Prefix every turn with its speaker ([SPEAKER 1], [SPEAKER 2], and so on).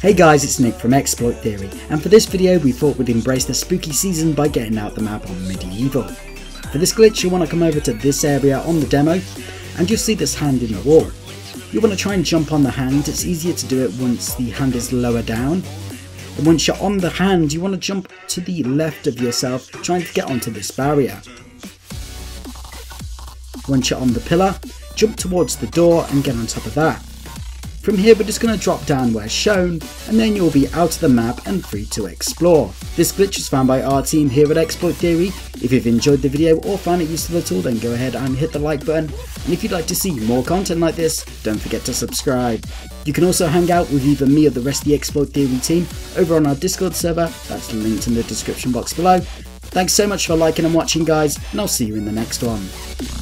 [SPEAKER 1] Hey guys, it's Nick from Exploit Theory, and for this video we thought we'd embrace the spooky season by getting out the map on MediEvil. For this glitch you'll want to come over to this area on the demo, and you'll see this hand in the wall. You want to try and jump on the hand, it's easier to do it once the hand is lower down. And once you're on the hand, you want to jump to the left of yourself, trying to get onto this barrier. Once you're on the pillar, jump towards the door and get on top of that. From here we're just going to drop down where shown and then you'll be out of the map and free to explore. This glitch was found by our team here at Exploit Theory. If you've enjoyed the video or found it useful at all then go ahead and hit the like button and if you'd like to see more content like this don't forget to subscribe. You can also hang out with either me or the rest of the Exploit Theory team over on our Discord server, that's linked in the description box below. Thanks so much for liking and watching guys and I'll see you in the next one.